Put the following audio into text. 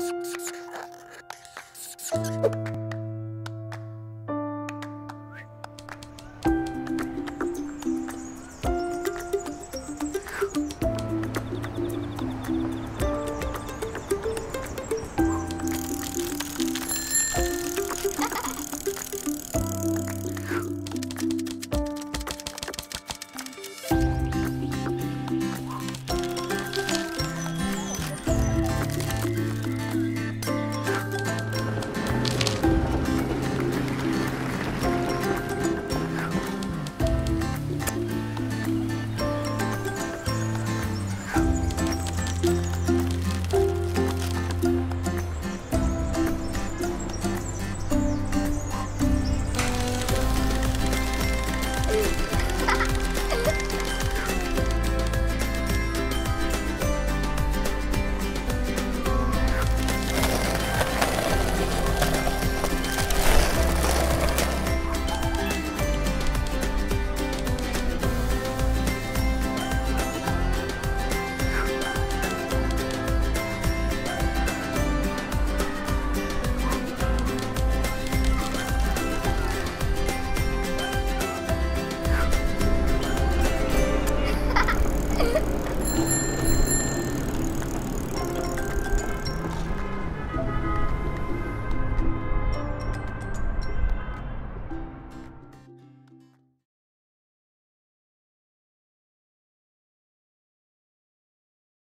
you.